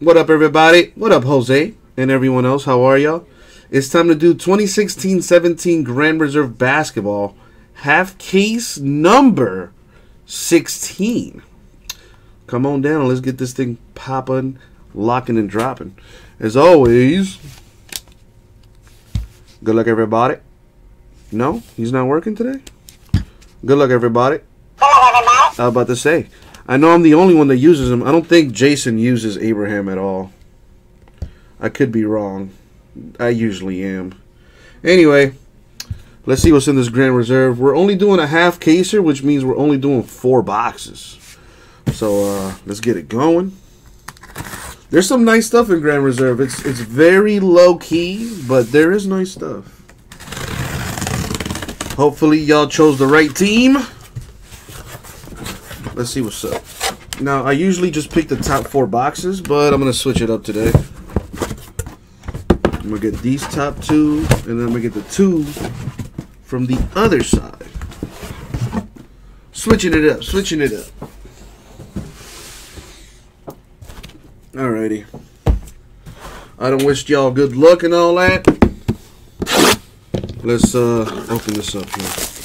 What up, everybody? What up, Jose? And everyone else, how are y'all? It's time to do 2016 17 Grand Reserve Basketball half case number 16. Come on down and let's get this thing popping, locking, and dropping. As always, good luck, everybody. No, he's not working today? Good luck, everybody. I was about to say. I know I'm the only one that uses him. I don't think Jason uses Abraham at all. I could be wrong. I usually am. Anyway, let's see what's in this Grand Reserve. We're only doing a half caser, which means we're only doing four boxes. So uh, let's get it going. There's some nice stuff in Grand Reserve. It's it's very low key, but there is nice stuff. Hopefully y'all chose the right team. Let's see what's up. Now, I usually just pick the top four boxes, but I'm going to switch it up today. I'm going to get these top two, and then I'm going to get the two from the other side. Switching it up, switching it up. Alrighty. I don't wish y'all good luck and all that. Let's uh, open this up here.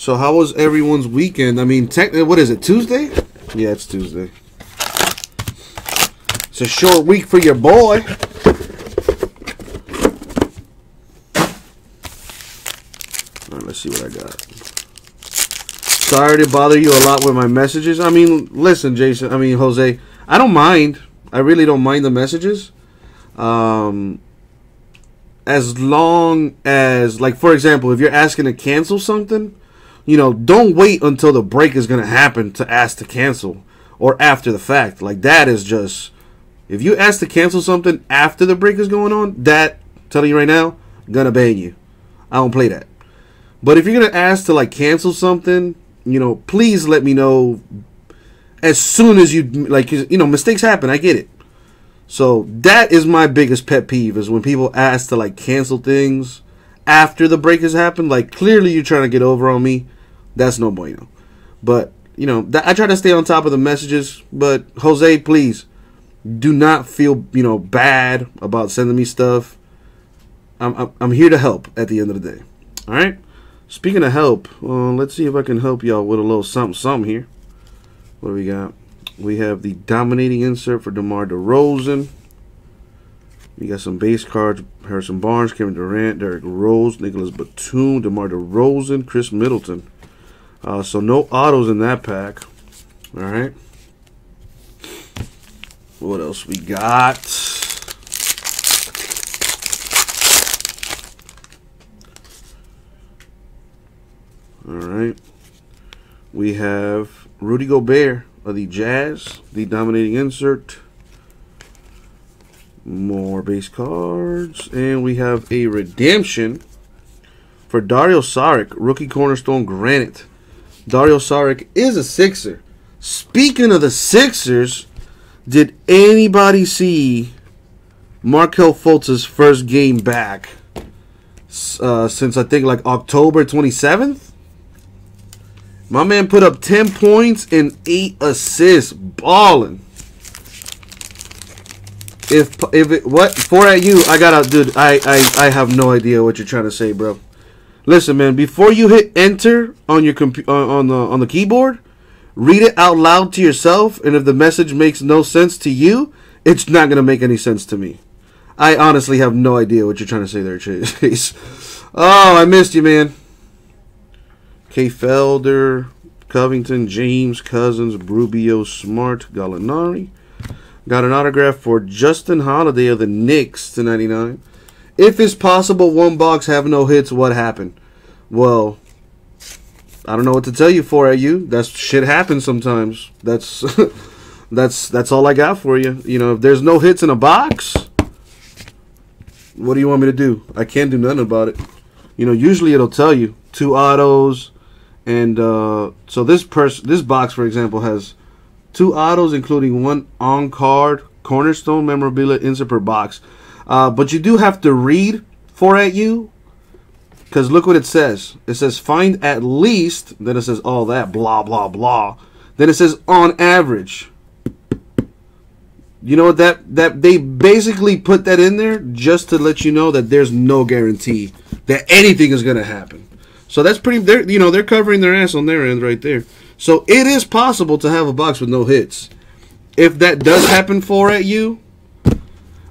So how was everyone's weekend? I mean, what is it? Tuesday? Yeah, it's Tuesday. It's a short week for your boy. All right, let's see what I got. Sorry to bother you a lot with my messages. I mean, listen, Jason. I mean, Jose. I don't mind. I really don't mind the messages. Um, as long as, like, for example, if you're asking to cancel something, you know, don't wait until the break is going to happen to ask to cancel or after the fact. Like that is just if you ask to cancel something after the break is going on, that telling you right now, gonna ban you. I don't play that. But if you're gonna ask to like cancel something, you know, please let me know as soon as you like. You know, mistakes happen. I get it. So that is my biggest pet peeve is when people ask to like cancel things after the break has happened. Like clearly you're trying to get over on me. That's no bueno. But you know, th- I try to stay on top of the messages. But Jose, please do not feel you know bad about sending me stuff. I'm I'm, I'm here to help at the end of the day. All right. Speaking of help, uh, let's see if I can help y'all with a little something, something here. What do we got? We have the dominating insert for DeMar DeRozan. We got some base cards: Harrison Barnes, Kevin Durant, Derrick Rose, Nicholas Batum, DeMar DeRozan, Khris Middleton. Uh, so no autos in that pack. All right. What else we got? All right. We have Rudy Gobert of the Jazz, the dominating insert. More base cards. And we have a redemption for Dario Saric, rookie cornerstone granite. Dario Saric is a Sixer. Speaking of the Sixers, did anybody see Markelle Fultz's first game back uh, since I think like October 27th? My man put up 10 points and 8 assists. Balling. If if it what for at you, I gotta dude, I, I I have no idea what you're trying to say, bro. Listen, man. Before you hit enter on your compu- uh, on the on the keyboard, read it out loud to yourself. And if the message makes no sense to you, it's not gonna make any sense to me. I honestly have no idea what you're trying to say there, Chase. oh, I missed you, man. K. Felder, Covington, James, Cousins, Brubio, Smart, Gallinari. Got an autograph for Justin Holiday of the Knicks to 99. If it's possible one box have no hits, what happened? Well, I don't know what to tell you for you. That's shit happens sometimes. That's that's that's all I got for you. You know, if there's no hits in a box, what do you want me to do? I can't do nothing about it. You know, usually it'll tell you two autos, and uh, so this person, this box, for example, has two autos, including one on card cornerstone memorabilia insert per box. Uh, but you do have to read for at you because look what it says. It says find at least. Then it says all that blah blah blah. Then it says on average. You know that that they basically put that in there just to let you know that there's no guarantee that anything is gonna happen. So that's pretty. They're you know they're covering their ass on their end right there. So it is possible to have a box with no hits. If that does happen for at you,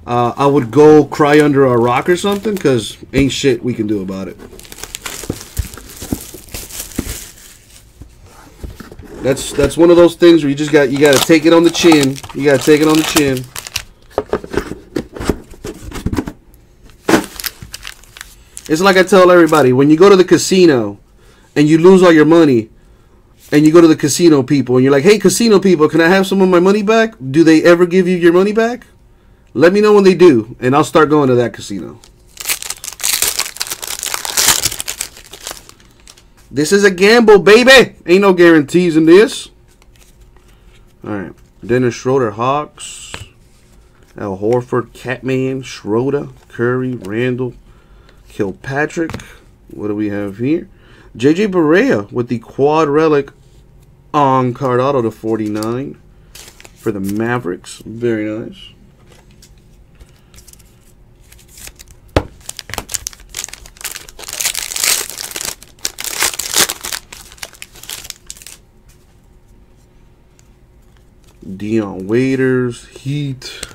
uh, I would go cry under a rock or something because ain't shit we can do about it. That's that's one of those things where you just got you got to take it on the chin. You got to take it on the chin. It's like I tell everybody when you go to the casino and you lose all your money and you go to the casino people and you're like, "Hey casino people, can I have some of my money back?" Do they ever give you your money back? Let me know when they do and I'll start going to that casino. This is a gamble, baby. Ain't no guarantees in this. All right. Dennis Schroeder, Hawks. Al Horford, Catman, Schroeder, Curry, Randall, Kilpatrick. What do we have here? JJ Barea with the quad relic on card auto to 49 for the Mavericks. Very nice. Dion Waiters, Heat,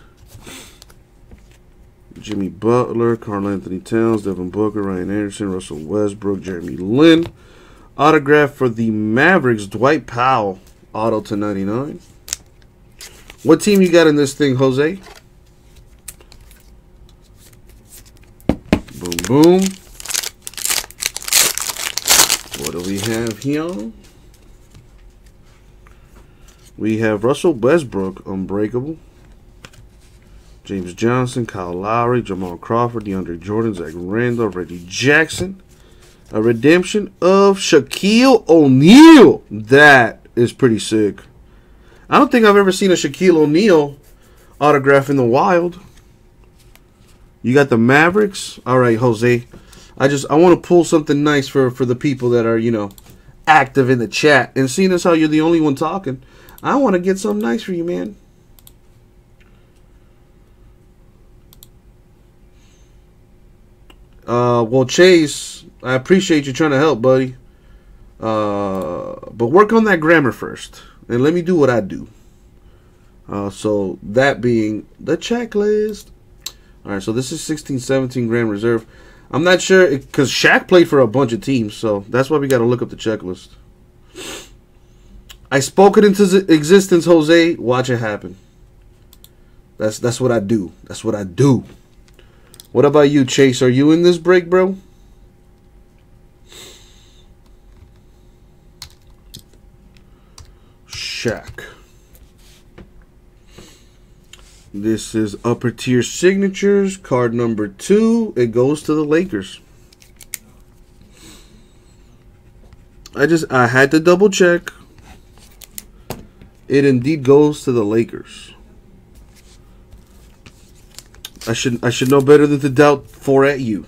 Jimmy Butler, Karl-Anthony Towns, Devin Booker, Ryan Anderson, Russell Westbrook, Jeremy Lin. Autograph for the Mavericks, Dwight Powell, auto to 99. What team you got in this thing, Jose? Boom, boom. What do we have here? We have Russell Westbrook, Unbreakable. James Johnson, Kyle Lowry, Jamal Crawford, DeAndre Jordan, Zach Randolph, Reggie Jackson. A redemption of Shaquille O'Neal. That is pretty sick. I don't think I've ever seen a Shaquille O'Neal autograph in the wild. You got the Mavericks. All right, Jose. I just I want to pull something nice for for the people that are you know active in the chat. And seeing as how you're the only one talking, I want to get something nice for you, man. Uh, well, Chase, I appreciate you trying to help, buddy. Uh, but work on that grammar first, and let me do what I do. Uh, so that being the checklist. All right, so this is 16, 17 Grand Reserve. I'm not sure because Shaq played for a bunch of teams, so that's why we got to look up the checklist. I spoke it into existence, Jose. Watch it happen. That's that's what I do. That's what I do. What about you, Chase? Are you in this break, bro? Shaq. This is upper tier signatures, card number two. It goes to the Lakers. I just I had to double check. It indeed goes to the Lakers. I should I should know better than to doubt for at you.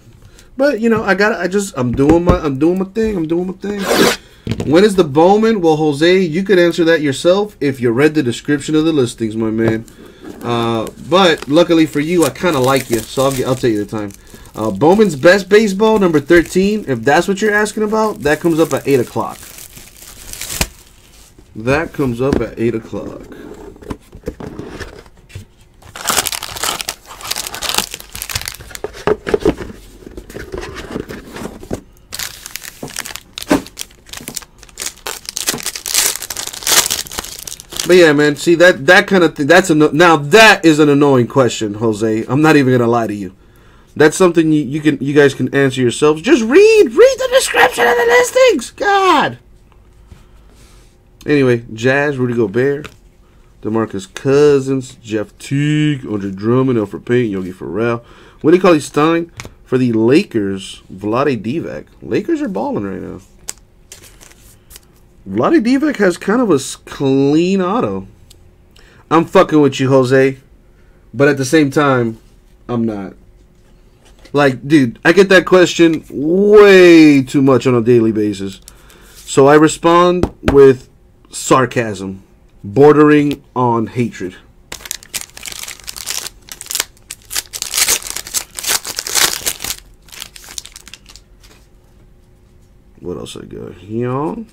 But you know, I got I just I'm doing my I'm doing my thing. I'm doing my thing. When is the Bowman? Well, Jose, you could answer that yourself if you read the description of the listings, my man. Uh, but luckily for you, I kind of like you, so I'll, I'll tell you the time. Uh, Bowman's Best Baseball, number 13. If that's what you're asking about, that comes up at 8 o'clock. That comes up at 8 o'clock. But yeah, man. See that that kind of thing. That's a now that is an annoying question, Jose. I'm not even gonna lie to you. That's something you, you can you guys can answer yourselves. Just read read the description of the listings. God. Anyway, Jazz, Rudy Gobert, DeMarcus Cousins, Jeff Teague, Andre Drummond, Elfrid Payton, Yogi Ferrell, Willie Cauley Stein for the Lakers. Vlade Divac. Lakers are balling right now. Vlade Divac has kind of a clean auto. I'm fucking with you, Jose, but at the same time, I'm not. Like, dude, I get that question way too much on a daily basis. So I respond with sarcasm, bordering on hatred. What else I got here?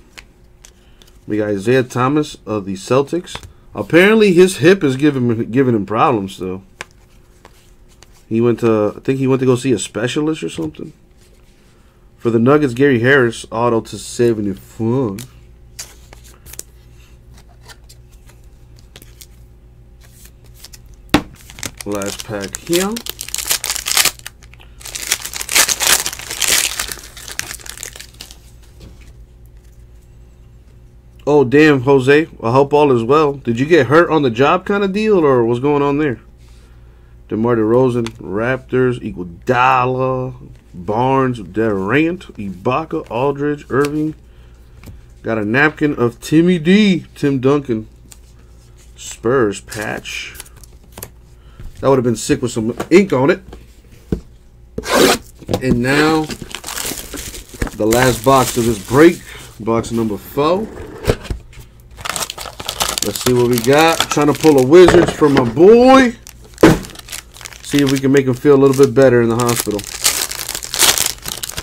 We got Isaiah Thomas of the Celtics. Apparently, his hip is giving giving him problems, though. He went to, I think he went to go see a specialist or something. For the Nuggets, Gary Harris, auto to 75. Last pack here. Oh, damn, Jose. I hope all is well. Did you get hurt on the job kind of deal, or what's going on there? DeMar DeRozan, Raptors, Iguodala, Barnes, Durant, Ibaka, Aldridge, Irving. Got a napkin of Timmy D, Tim Duncan. Spurs patch. That would have been sick with some ink on it. And now, the last box of this break, box number four. Let's see what we got. Trying to pull a Wizards for my boy. See if we can make him feel a little bit better in the hospital.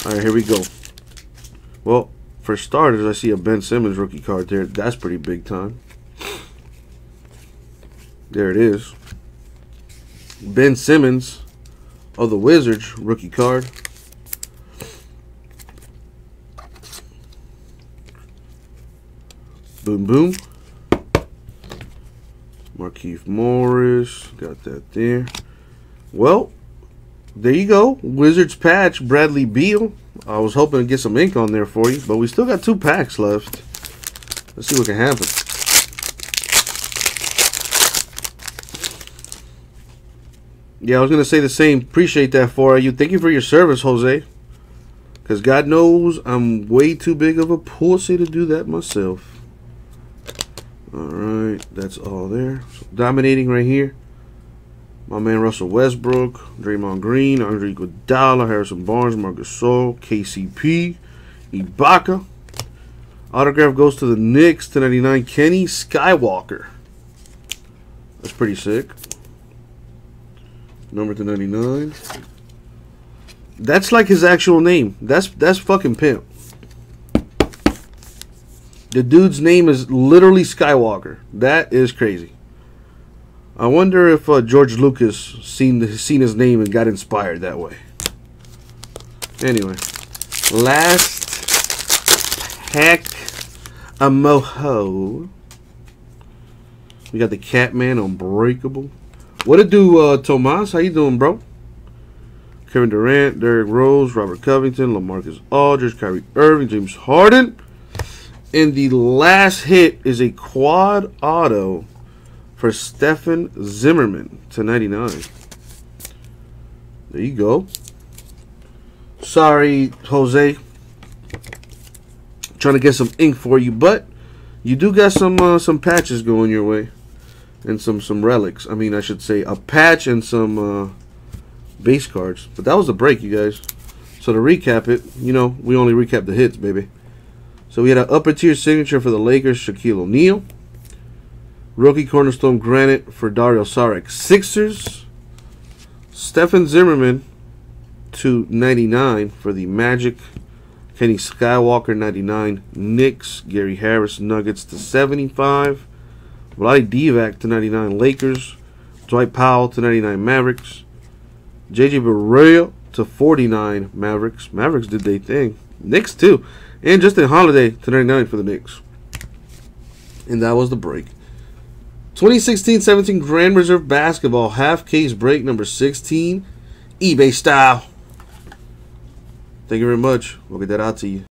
All right, here we go. Well, for starters, I see a Ben Simmons rookie card there. That's pretty big time. There it is. Ben Simmons of the Wizards rookie card. Boom, boom. Markieff Morris. Got that there. Well, there you go. Wizards patch, Bradley Beal. I was hoping to get some ink on there for you, but we still got two packs left. Let's see what can happen. Yeah, I was going to say the same. Appreciate that for you. Thank you for your service, Jose. Because God knows I'm way too big of a pussy to do that myself. Alright, that's all there. So dominating right here. My man Russell Westbrook, Draymond Green, Andre Iguodala, Harrison Barnes, Marcus Gasol, KCP, Ibaka. Autograph goes to the Knicks to 99, Kenny Skywalker. That's pretty sick. Number to 99. That's like his actual name. That's that's fucking pimp. The dude's name is literally Skywalker. That is crazy. I wonder if uh, George Lucas seen seen his name and got inspired that way. Anyway, last pack a moho. We got the Catman Unbreakable. What it do, uh, Tomas? How you doing, bro? Kevin Durant, Derrick Rose, Robert Covington, LaMarcus Aldridge, Kyrie Irving, James Harden. And the last hit is a quad auto for Stephen Zimmerman to 99. There you go. Sorry, Jose. Trying to get some ink for you, but you do got some uh, some patches going your way, and some some relics. I mean, I should say a patch and some uh, base cards. But that was the break, you guys. So to recap it, you know, we only recap the hits, baby. So we had an upper tier signature for the Lakers, Shaquille O'Neal. Rookie cornerstone granite for Dario Saric, Sixers. Stephen Zimmerman to 99 for the Magic. Kenny Skywalker 99. Knicks. Gary Harris Nuggets to 75. Vlade Divac to 99 Lakers. Dwight Powell to 99 Mavericks. JJ Barea to 49 Mavericks. Mavericks did their thing. Knicks too. And Justin Holiday to 99 for the Knicks. And that was the break. 2016-17 Grand Reserve Basketball half case break number 16 eBay style. Thank you very much. We'll get that out to you.